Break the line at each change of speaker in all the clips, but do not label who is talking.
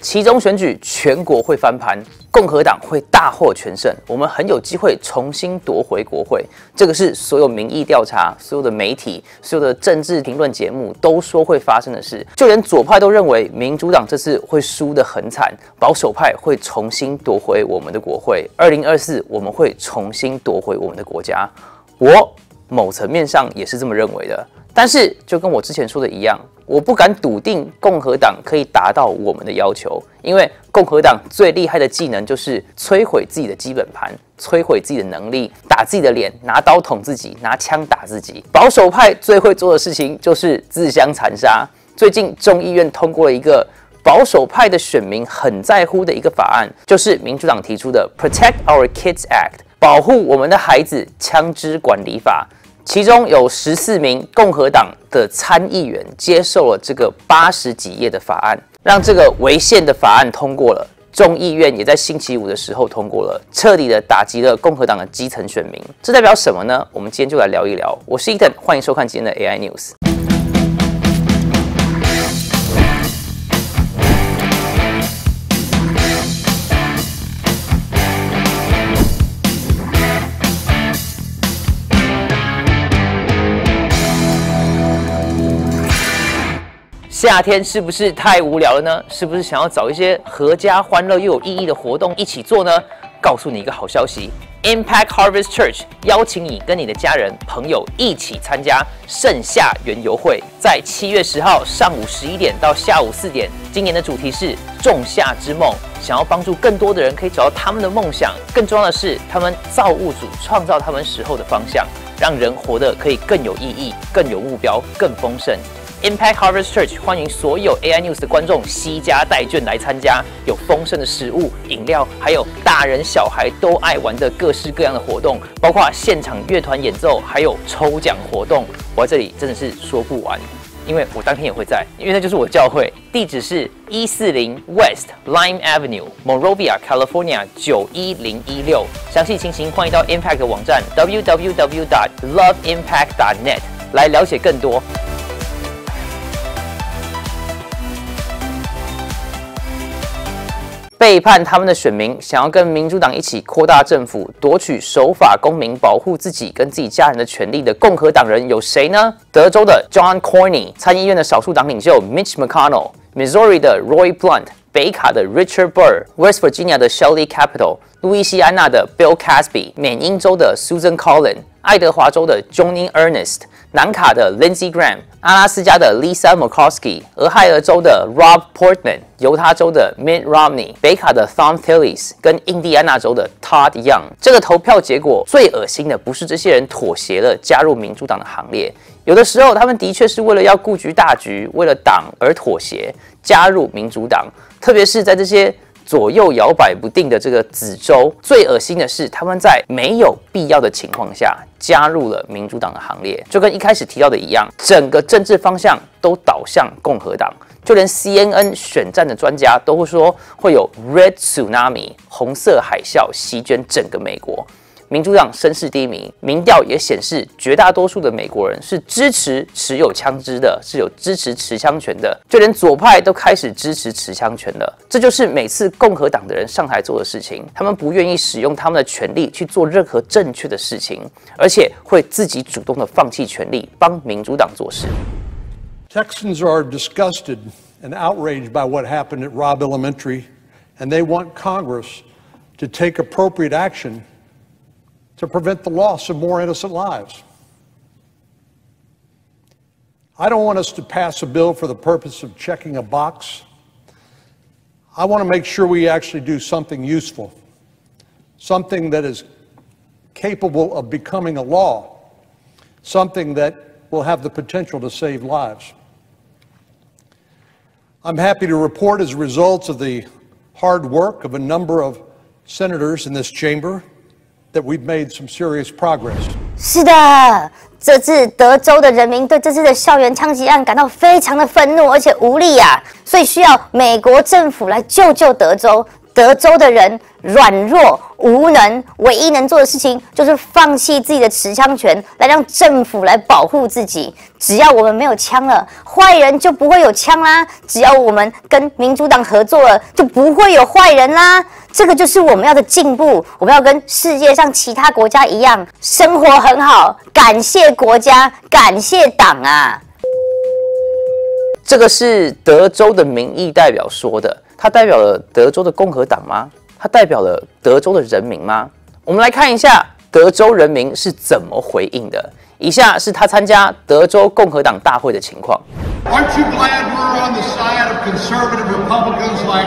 其中选举全国会翻盘，共和党会大获全胜，我们很有机会重新夺回国会。这个是所有民意调查、所有的媒体、所有的政治评论节目都说会发生的事。就连左派都认为民主党这次会输得很惨，保守派会重新夺回我们的国会。二零二四我们会重新夺回我们的国家。我某层面上也是这么认为的，但是就跟我之前说的一样。我不敢笃定共和党可以达到我们的要求，因为共和党最厉害的技能就是摧毁自己的基本盘，摧毁自己的能力，打自己的脸，拿刀捅自己，拿枪打自己。保守派最会做的事情就是自相残杀。最近众议院通过了一个保守派的选民很在乎的一个法案，就是民主党提出的 Protect Our Kids Act，保护我们的孩子枪支管理法。其中有十四名共和党的参议员接受了这个八十几页的法案，让这个违宪的法案通过了。众议院也在星期五的时候通过了，彻底的打击了共和党的基层选民。这代表什么呢？我们今天就来聊一聊。我是伊藤欢迎收看今天的 AI News。夏天是不是太无聊了呢？是不是想要找一些合家欢乐又有意义的活动一起做呢？告诉你一个好消息，Impact Harvest Church 邀请你跟你的家人朋友一起参加盛夏园游会，在七月十号上午十一点到下午四点。今年的主题是仲夏之梦，想要帮助更多的人可以找到他们的梦想。更重要的是，他们造物主创造他们时候的方向，让人活得可以更有意义、更有目标、更丰盛。Impact Harvest Church 欢迎所有 AI News 的观众悉家带眷来参加，有丰盛的食物、饮料，还有大人小孩都爱玩的各式各样的活动，包括现场乐团演奏，还有抽奖活动。我在这里真的是说不完，因为我当天也会在，因为那就是我教会，地址是一四零 West Lime Avenue, Monrovia, California 九一零一六。详细情形欢迎到 Impact 的网站 www.loveimpact.net 来了解更多。背叛他们的选民，想要跟民主党一起扩大政府、夺取守法公民、保护自己跟自己家人的权利的共和党人有谁呢？德州的 John Cornyn，参议院的少数党领袖 Mitch McConnell，Missouri 的 Roy Blunt，北卡的 Richard Burr，West Virginia 的 Shelley Capital，路易斯安那的 Bill Casby，缅因州的 Susan Collins，爱德华州的 Johnny Ernest。南卡的 Lindsey Graham，阿拉斯加的 Lisa Murkowski，俄亥俄州的 Rob Portman，犹他州的 Mitt Romney，北卡的 Thom Tillis，跟印第安纳州的 Todd Young。这个投票结果最恶心的不是这些人妥协了加入民主党的行列，有的时候他们的确是为了要顾局大局，为了党而妥协加入民主党，特别是在这些。左右摇摆不定的这个子州，最恶心的是，他们在没有必要的情况下加入了民主党的行列，就跟一开始提到的一样，整个政治方向都倒向共和党，就连 CNN 选战的专家都会说会有 Red Tsunami 红色海啸席卷整个美国。民主党声势低迷，民调也显示，绝大多数的美国人是支持持有枪支的，是有支持持枪权的，就连左派都开始支持持枪权了。这就是每次共和党的人上台做的事情，他们不愿意使用他们的权利去做任何正确的事情，而且会自己主动的放弃权利，帮民主党做事。
Texans are disgusted and outraged by what happened at Robb Elementary, and they want Congress to take appropriate action. To prevent the loss of more innocent lives. I don't want us to pass a bill for the purpose of checking a box. I want to make sure we actually do something useful, something that is capable of becoming a law, something that will have the potential to save lives. I'm happy to report as a result of the hard work of a number of senators in this chamber that we've made some serious progress.
是的，这次德州的人民对这次的校园枪击案感到非常的愤怒，而且无力啊，所以需要美国政府来救救德州。德州的人软弱无能，唯一能做的事情就是放弃自己的持枪权，来让政府来保护自己。只要我们没有枪了，坏人就不会有枪啦；只要我们跟民主党合作了，就不会有坏人啦。这个就是我们要的进步。我们要跟世界上其他国家一样，生活很好。感谢国家，感谢党啊！
这个是德州的民意代表说的，他代表了德州的共和党吗？他代表了德州的人民吗？我们来看一下德州人民是怎么回应的。以下是他参加德州共和党大会的情况。
Aren't you glad we're on the side of conservative Republicans like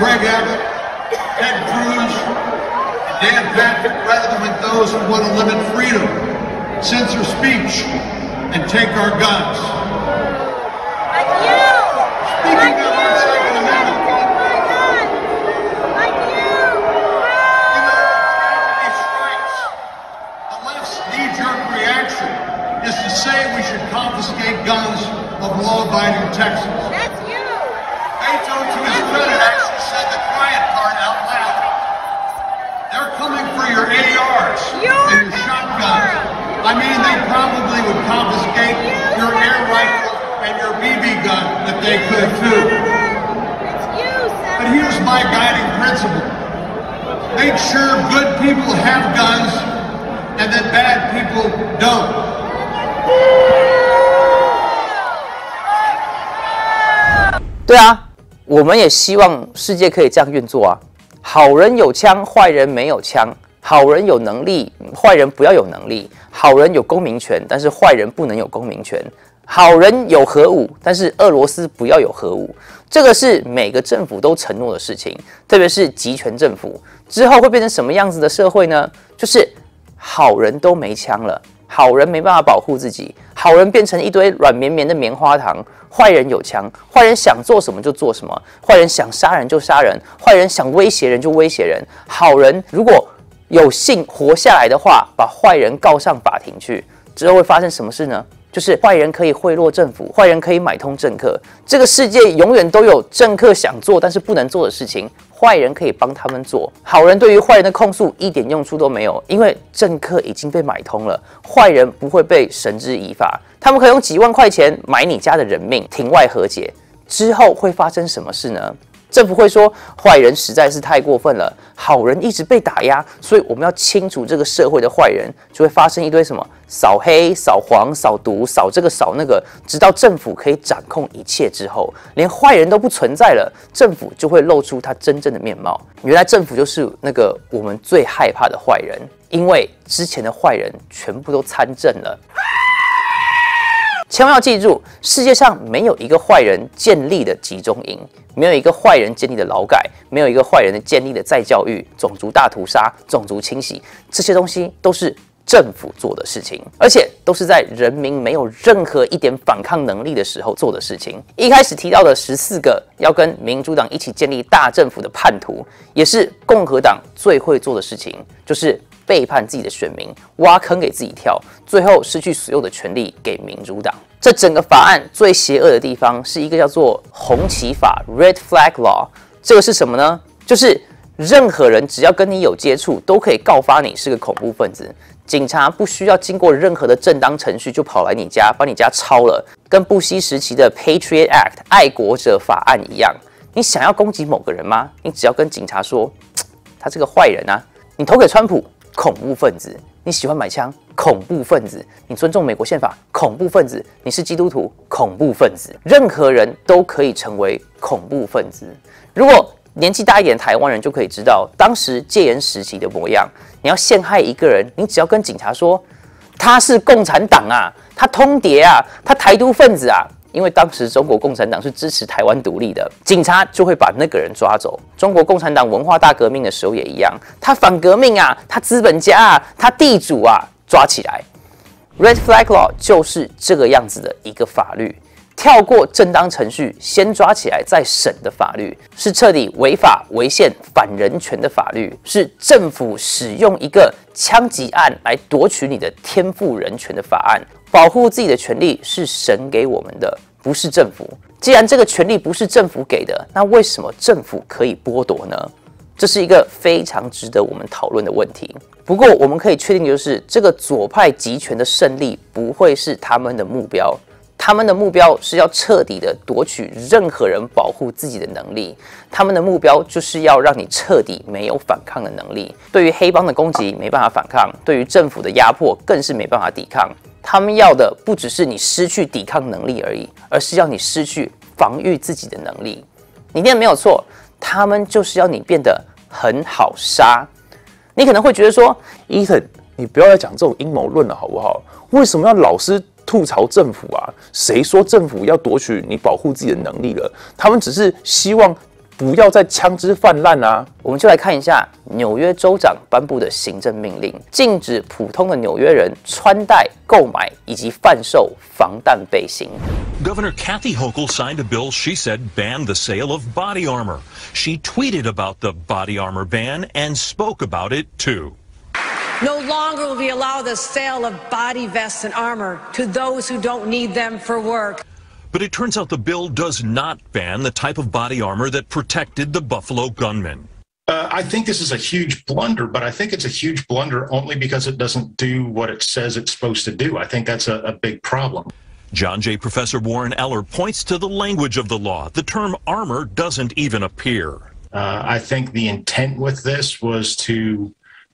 Greg Abbott, Ted Cruz, and Dan Patrick, rather than with those who want to limit freedom, censor speech, and take our guns? Confiscate guns of law-abiding Texans.
That's you!
Beto, to his credit, actually said the quiet part out loud. They're coming for your ARs
You're
and your
coming
shotguns.
for 'em.
I mean, they probably would confiscate your air rifle and your BB gun if they could too.
You,
But here's my guiding principle. Make sure good people have guns and that bad people don't.
对啊，我们也希望世界可以这样运作啊。好人有枪，坏人没有枪；好人有能力，坏人不要有能力；好人有公民权，但是坏人不能有公民权；好人有核武，但是俄罗斯不要有核武。这个是每个政府都承诺的事情，特别是集权政府之后会变成什么样子的社会呢？就是好人都没枪了，好人没办法保护自己，好人变成一堆软绵绵的棉花糖，坏人有枪，坏人想做什么就做什么，坏人想杀人就杀人，坏人想威胁人就威胁人，好人如果有幸活下来的话，把坏人告上法庭去，之后会发生什么事呢？就是坏人可以贿赂政府，坏人可以买通政客，这个世界永远都有政客想做但是不能做的事情，坏人可以帮他们做。好人对于坏人的控诉一点用处都没有，因为政客已经被买通了，坏人不会被绳之以法。他们可以用几万块钱买你家的人命，庭外和解之后会发生什么事呢？政府会说坏人实在是太过分了，好人一直被打压，所以我们要清除这个社会的坏人，就会发生一堆什么扫黑、扫黄、扫毒、扫这个扫那个，直到政府可以掌控一切之后，连坏人都不存在了，政府就会露出它真正的面貌。原来政府就是那个我们最害怕的坏人，因为之前的坏人全部都参政了。千万要记住，世界上没有一个坏人建立的集中营，没有一个坏人建立的劳改，没有一个坏人的建立的再教育、种族大屠杀、种族清洗，这些东西都是政府做的事情，而且都是在人民没有任何一点反抗能力的时候做的事情。一开始提到的十四个要跟民主党一起建立大政府的叛徒，也是共和党最会做的事情，就是。背叛自己的选民，挖坑给自己跳，最后失去所有的权利给民主党。这整个法案最邪恶的地方是一个叫做红旗法 （Red Flag Law）。这个是什么呢？就是任何人只要跟你有接触，都可以告发你是个恐怖分子。警察不需要经过任何的正当程序就跑来你家，把你家抄了，跟布希时期的 Patriot Act 爱国者法案一样。你想要攻击某个人吗？你只要跟警察说，他是个坏人啊。你投给川普。恐怖分子，你喜欢买枪？恐怖分子，你尊重美国宪法？恐怖分子，你是基督徒？恐怖分子，任何人都可以成为恐怖分子。如果年纪大一点的台湾人就可以知道，当时戒严时期的模样。你要陷害一个人，你只要跟警察说他是共产党啊，他通谍啊，他台独分子啊。因为当时中国共产党是支持台湾独立的，警察就会把那个人抓走。中国共产党文化大革命的时候也一样，他反革命啊，他资本家啊，他地主啊，抓起来。Red Flag Law 就是这个样子的一个法律，跳过正当程序，先抓起来再审的法律，是彻底违法违宪、反人权的法律，是政府使用一个枪击案来夺取你的天赋人权的法案。保护自己的权利是神给我们的，不是政府。既然这个权利不是政府给的，那为什么政府可以剥夺呢？这是一个非常值得我们讨论的问题。不过，我们可以确定的就是，这个左派集权的胜利不会是他们的目标。他们的目标是要彻底的夺取任何人保护自己的能力。他们的目标就是要让你彻底没有反抗的能力。对于黑帮的攻击没办法反抗，对于政府的压迫更是没办法抵抗。他们要的不只是你失去抵抗能力而已，而是要你失去防御自己的能力。你念的没有错，他们就是要你变得很好杀。你可能会觉得说，
伊藤，你不要再讲这种阴谋论了，好不好？为什么要老是吐槽政府啊？谁说政府要夺取你保护自己的能力了？他们只是希望不要再枪支泛滥啊！
我们就来看一下纽约州长颁布的行政命令，禁止普通的纽约人穿戴、购买以及贩售防弹背心。
Governor Kathy Hochul signed a bill she said banned the sale of body armor. She tweeted about the body armor ban and spoke about it too.
No longer will we allow the sale of body vests and armor to those who don't need them for work.
But it turns out the bill does not ban the type of body armor that protected the Buffalo gunman.
Uh, I think this is a huge blunder, but I think it's a huge blunder only because it doesn't do what it says it's supposed to do. I think that's a, a big problem.
John Jay Professor Warren Eller points to the language of the law. The term armor doesn't even appear.
Uh, I think the intent with this was to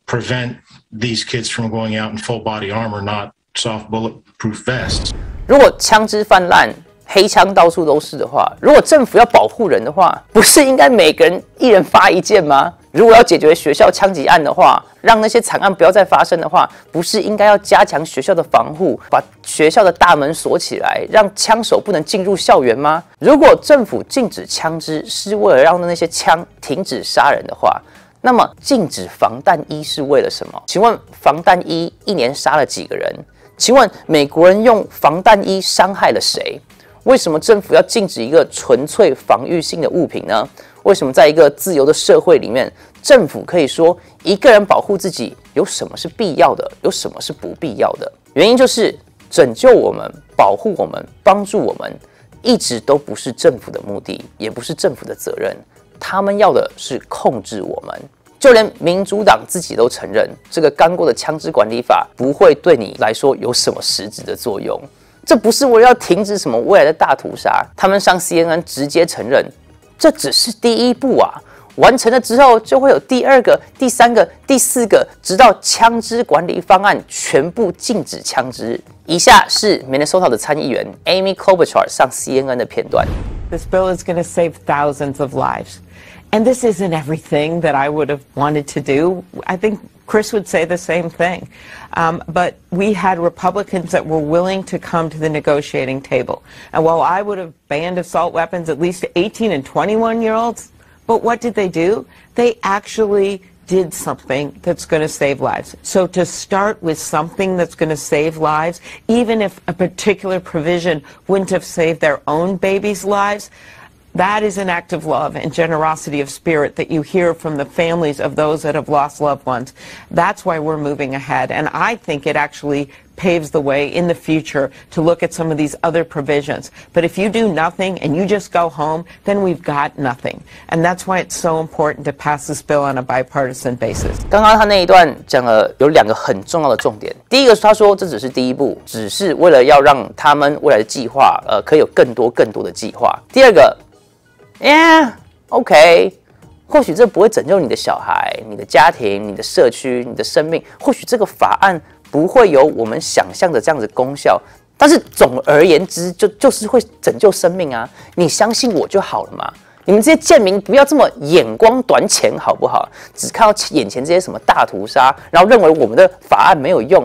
prevent these kids from going out in full body armor, not soft bulletproof vests.
如果枪支泛滥、黑枪到处都是的话，如果政府要保护人的话，不是应该每个人一人发一件吗？如果要解决学校枪击案的话，让那些惨案不要再发生的话，不是应该要加强学校的防护，把学校的大门锁起来，让枪手不能进入校园吗？如果政府禁止枪支是为了让那些枪停止杀人的话，那么禁止防弹衣是为了什么？请问防弹衣一年杀了几个人？请问美国人用防弹衣伤害了谁？为什么政府要禁止一个纯粹防御性的物品呢？为什么在一个自由的社会里面，政府可以说一个人保护自己有什么是必要的，有什么是不必要的？原因就是拯救我们、保护我们、帮助我们，一直都不是政府的目的，也不是政府的责任。他们要的是控制我们。就连民主党自己都承认，这个刚过的枪支管理法不会对你来说有什么实质的作用。这不是为了要停止什么未来的大屠杀，他们上 CNN 直接承认，这只是第一步啊！完成了之后，就会有第二个、第三个、第四个，直到枪支管理方案全部禁止枪支。以下是 Minnesota 的参议员 Amy Klobuchar 上 CNN 的片段。
This bill is going to save thousands of lives. And this isn't everything that I would have wanted to do. I think Chris would say the same thing. Um, but we had Republicans that were willing to come to the negotiating table. And while I would have banned assault weapons at least to 18 and 21 year olds, but what did they do? They actually did something that's going to save lives. So to start with something that's going to save lives, even if a particular provision wouldn't have saved their own babies' lives, that is an act of love and generosity of spirit that you hear from the families of those that have lost loved ones. That's why we're moving ahead. And I think it actually paves the way in the future to look at some of these other provisions. But if you do nothing and you just go home, then we've got nothing. And that's why it's so important to pass this bill on a bipartisan basis.
刚刚他那一段讲了有两个很重要的重点，第一个是他说这只是第一步，只是为了要让他们未来的计划，呃，可以有更多更多的计划。第二个 ，Yeah，OK，、或许这不会拯救你的小孩、你的家庭、你的社区、你的生命，或许这个法案不会有我们想象的这样子功效，但是总而言之，就就是会拯救生命啊！你相信我就好了嘛。你们这些贱民不要这么眼光短浅，好不好？只看到眼前这些什么大屠杀，然后认为我们的法案没有用，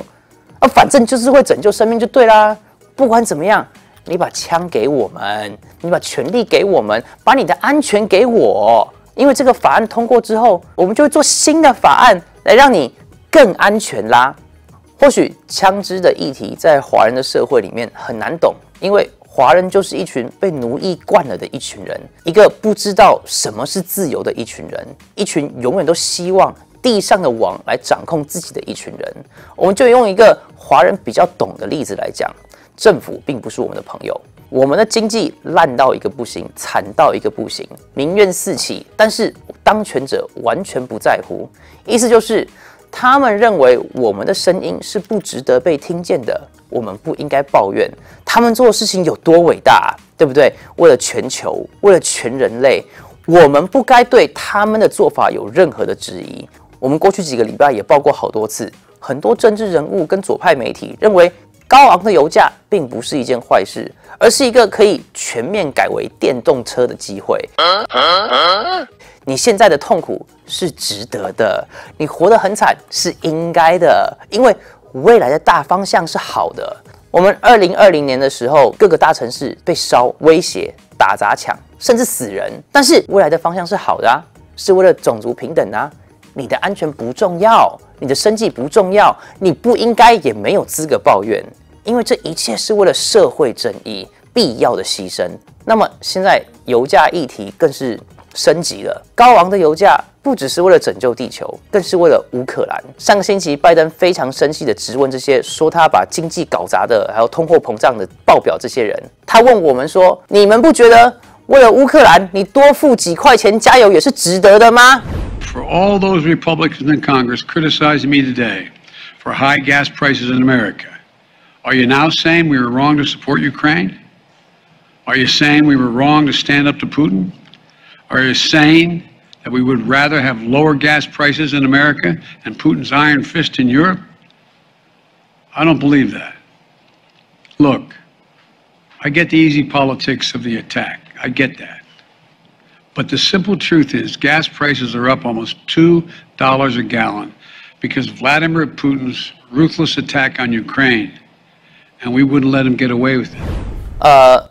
啊，反正就是会拯救生命就对啦。不管怎么样，你把枪给我们，你把权力给我们，把你的安全给我，因为这个法案通过之后，我们就会做新的法案来让你更安全啦。或许枪支的议题在华人的社会里面很难懂，因为华人就是一群被奴役惯了的一群人，一个不知道什么是自由的一群人，一群永远都希望地上的网来掌控自己的一群人。我们就用一个华人比较懂的例子来讲，政府并不是我们的朋友。我们的经济烂到一个不行，惨到一个不行，民怨四起。但是当权者完全不在乎。意思就是，他们认为我们的声音是不值得被听见的，我们不应该抱怨。他们做的事情有多伟大，对不对？为了全球，为了全人类，我们不该对他们的做法有任何的质疑。我们过去几个礼拜也报过好多次，很多政治人物跟左派媒体认为，高昂的油价并不是一件坏事，而是一个可以全面改为电动车的机会。你现在的痛苦是值得的，你活得很惨是应该的，因为未来的大方向是好的。我们二零二零年的时候，各个大城市被烧、威胁、打砸抢，甚至死人，但是未来的方向是好的啊，是为了种族平等啊。你的安全不重要，你的生计不重要，你不应该也没有资格抱怨，因为这一切是为了社会正义必要的牺牲。那么现在油价议题更是升级了，高昂的油价不只是为了拯救地球，更是为了乌克兰。上个星期，拜登非常生气的质问这些说他把经济搞砸的，还有通货膨胀的报表这些人，他问我们说：你们不觉得为了乌克兰，你多付几块钱加油也是值得的吗？
For all those Republicans in Congress criticizing me today for high gas prices in America, are you now saying we were wrong to support Ukraine? Are you saying we were wrong to stand up to Putin? Are you saying that we would rather have lower gas prices in America and Putin's iron fist in Europe? I don't believe that. Look, I get the easy politics of the attack. I get that. But the simple truth is, gas prices are up almost $2 a gallon because Vladimir Putin's ruthless attack on Ukraine. And we wouldn't let him get away with it.
呃，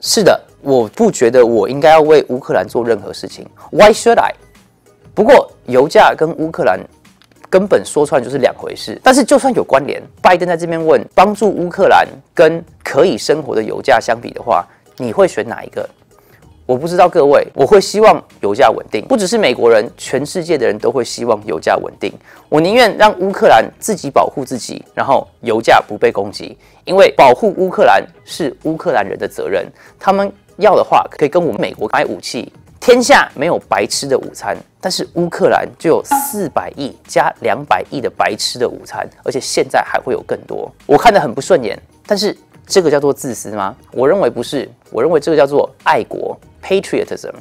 是的，我不觉得我应该要为乌克兰做任何事情。Why should I？不过油价跟乌克兰根本说穿就是两回事。但是就算有关联，拜登在这边问帮助乌克兰跟可以生活的油价相比的话，你会选哪一个？我不知道各位，我会希望油价稳定，不只是美国人，全世界的人都会希望油价稳定。我宁愿让乌克兰自己保护自己，然后油价不被攻击，因为保护乌克兰是乌克兰人的责任。他们要的话，可以跟我们美国买武器。天下没有白吃的午餐，但是乌克兰就有四百亿加两百亿的白吃的午餐，而且现在还会有更多。我看得很不顺眼，但是这个叫做自私吗？我认为不是，我认为这个叫做爱国 （patriotism）。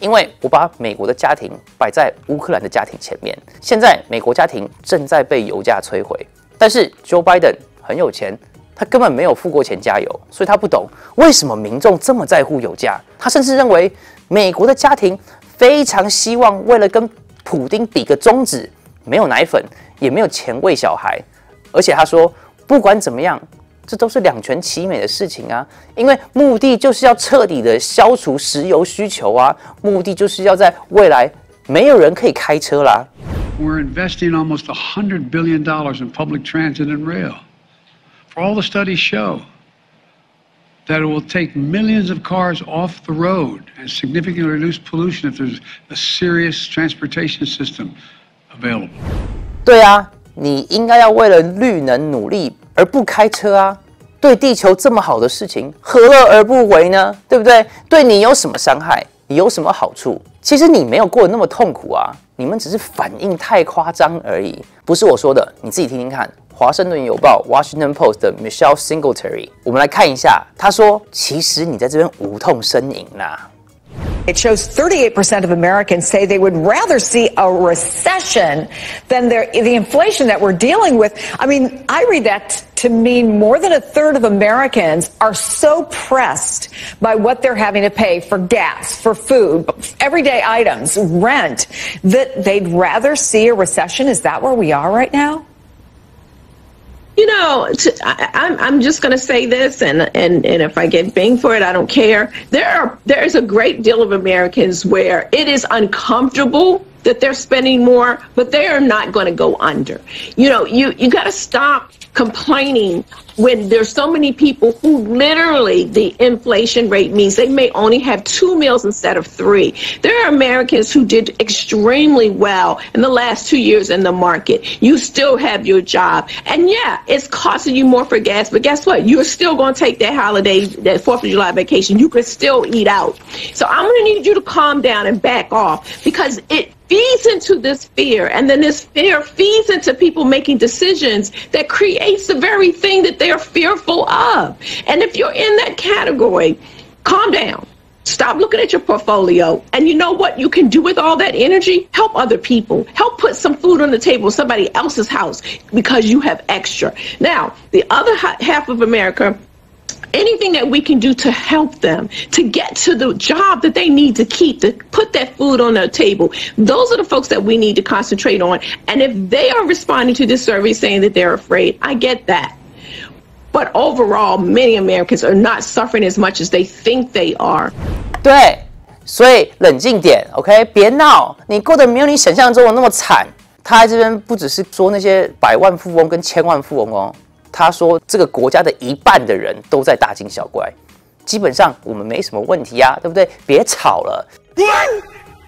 因为我把美国的家庭摆在乌克兰的家庭前面，现在美国家庭正在被油价摧毁，但是 Joe Biden 很有钱，他根本没有付过钱加油，所以他不懂为什么民众这么在乎油价。他甚至认为美国的家庭非常希望为了跟普丁比个中指，没有奶粉，也没有钱喂小孩，而且他说不管怎么样。这都是两全其美的事情啊，因为目的就是要彻底的消除石油需求啊，目的就是要在未来没有人可以开车啦。
We're investing almost $100 billion in public transit and rail. For all the studies show that it will take millions of cars off the road and significantly reduce pollution if there's a serious transportation system available.
对啊， 你应该要为了绿能努力，而不开车啊。对地球这么好的事情，何乐而不为呢？对不对？对你有什么伤害？你有什么好处？其实你没有过得那么痛苦啊，你们只是反应太夸张而已。不是我说的，你自己听听看。华盛顿邮报 （Washington Post） 的 Michelle Singletary，我们来看一下，他说：“其实你在这边无痛呻吟啦。”
It shows 38% of Americans say they would rather see a recession than the inflation that we're dealing with. I mean, I read that to mean more than a third of Americans are so pressed by what they're having to pay for gas, for food, everyday items, rent, that they'd rather see a recession. Is that where we are right now?
You know, I, I'm I'm just going to say this, and and and if I get bang for it, I don't care. There are there is a great deal of Americans where it is uncomfortable that they're spending more, but they are not going to go under. You know, you you got to stop complaining when there's so many people who literally the inflation rate means they may only have two meals instead of three. There are Americans who did extremely well in the last two years in the market. You still have your job. And yeah, it's costing you more for gas, but guess what? You're still going to take that holiday, that 4th of July vacation. You can still eat out. So I'm going to need you to calm down and back off because it feeds into this fear and then this fear feeds into people making decisions that creates the very thing that they're fearful of. And if you're in that category calm down. Stop looking at your portfolio. And you know what? You can do with all that energy help other people. Help put some food on the table in somebody else's house because you have extra. Now the other half of america anything that we can do to help them to get to the job that they need to keep to put that food on their table those are the folks that we need to concentrate on. And if they are responding to this survey saying that they're afraid i get that but overall many americans are not suffering as much as they think they are
对，所以冷静点，OK，别闹，你过得没有你想象中的那么惨。他在这边不只是说那些百万富翁跟千万富翁哦，他说这个国家的一半的人都在大惊小怪，基本上我们没什么问题呀、对不对？别吵了。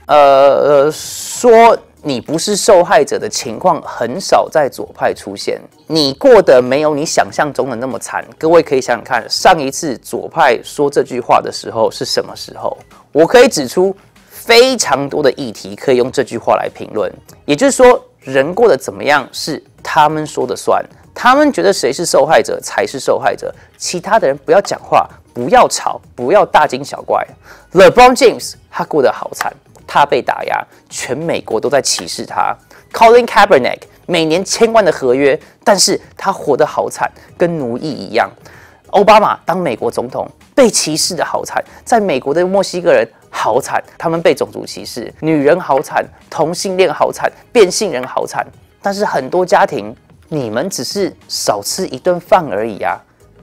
呃呃，说你不是受害者的情况很少在左派出现，你过得没有你想象中的那么惨。各位可以想想看，上一次左派说这句话的时候是什么时候？我可以指出非常多的议题可以用这句话来评论。也就是说，人过得怎么样是他们说的算，他们觉得谁是受害者才是受害者，其他的人不要讲话，不要吵，不要大惊小怪。LeBron James 他过得好惨。他被打压，全美国都在歧视他。Colin Kaepernick 每年千万的合约，但是他活得好惨，跟奴役一样。奥巴马当美国总统，被歧视的好惨，在美国的墨西哥人好惨，他们被种族歧视，女人好惨，同性恋好惨，变性人好惨。但是很多家庭，你们只是少吃一顿饭而已啊，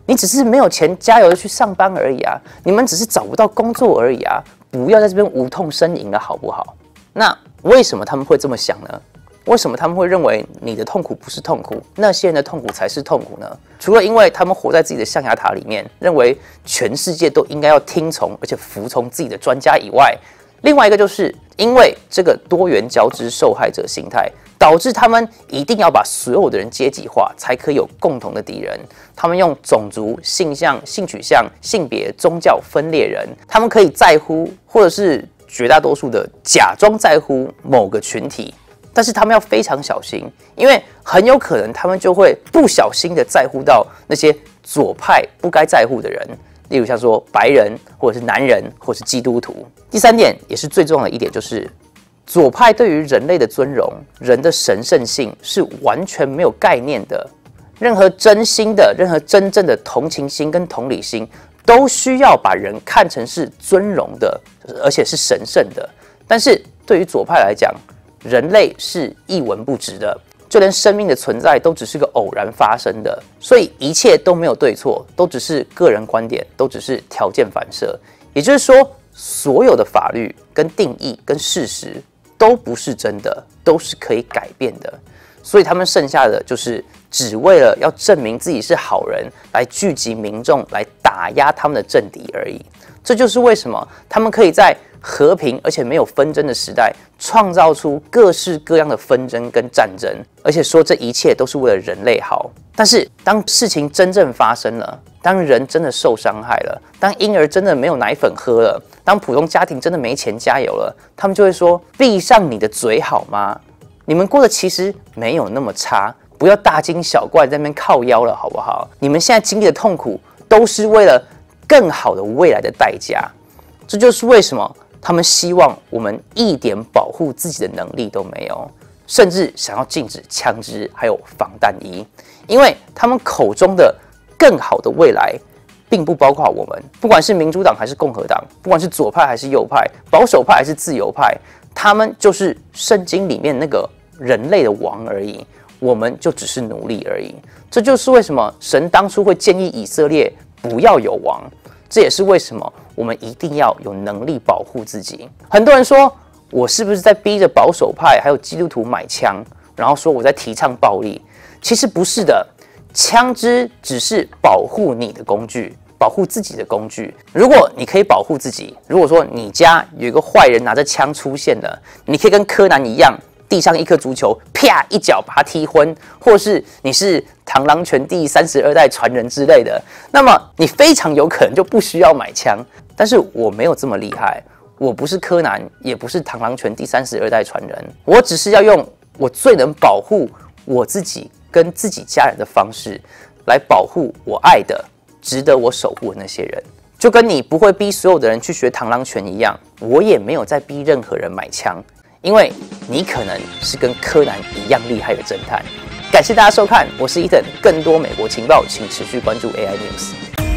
你只是没有钱加油去上班而已啊，你们只是找不到工作而已啊。不要在这边无痛呻吟了，好不好？那为什么他们会这么想呢？为什么他们会认为你的痛苦不是痛苦，那些人的痛苦才是痛苦呢？除了因为他们活在自己的象牙塔里面，认为全世界都应该要听从而且服从自己的专家以外，另外一个就是因为这个多元交织受害者心态，导致他们一定要把所有的人阶级化，才可以有共同的敌人。他们用种族、性向、性取向、性别、宗教分裂人，他们可以在乎，或者是绝大多数的假装在乎某个群体，但是他们要非常小心，因为很有可能他们就会不小心的在乎到那些左派不该在乎的人，例如像说白人，或者是男人，或者是基督徒。第三点也是最重要的一点，就是左派对于人类的尊荣、人的神圣性是完全没有概念的。任何真心的、任何真正的同情心跟同理心，都需要把人看成是尊荣的，而且是神圣的。但是对于左派来讲，人类是一文不值的，就连生命的存在都只是个偶然发生的，所以一切都没有对错，都只是个人观点，都只是条件反射。也就是说，所有的法律、跟定义、跟事实都不是真的，都是可以改变的。所以他们剩下的就是只为了要证明自己是好人，来聚集民众，来打压他们的政敌而已。这就是为什么他们可以在和平而且没有纷争的时代，创造出各式各样的纷争跟战争，而且说这一切都是为了人类好。但是当事情真正发生了，当人真的受伤害了，当婴儿真的没有奶粉喝了，当普通家庭真的没钱加油了，他们就会说：“闭上你的嘴好吗？”你们过得其实没有那么差，不要大惊小怪在那边靠腰了，好不好？你们现在经历的痛苦，都是为了更好的未来的代价。这就是为什么他们希望我们一点保护自己的能力都没有，甚至想要禁止枪支还有防弹衣，因为他们口中的更好的未来，并不包括我们，不管是民主党还是共和党，不管是左派还是右派，保守派还是自由派。他们就是圣经里面那个人类的王而已，我们就只是奴隶而已。这就是为什么神当初会建议以色列不要有王，这也是为什么我们一定要有能力保护自己。很多人说我是不是在逼着保守派还有基督徒买枪，然后说我在提倡暴力？其实不是的，枪支只是保护你的工具，保护自己的工具。如果你可以保护自己，如果说你家有一个坏人拿着枪出现了，你可以跟柯南一样，地上一颗足球，啪一脚把他踢昏，或是你是螳螂拳第三十二代传人之类的，那么你非常有可能就不需要买枪。但是我没有这么厉害，我不是柯南，也不是螳螂拳第三十二代传人，我只是要用我最能保护我自己跟自己家人的方式，来保护我爱的、值得我守护的那些人。就跟你不会逼所有的人去学螳螂拳一样，我也没有在逼任何人买枪，因为你可能是跟柯南一样厉害的侦探。感谢大家收看，我是伊 n 更多美国情报，请持续关注 AI News。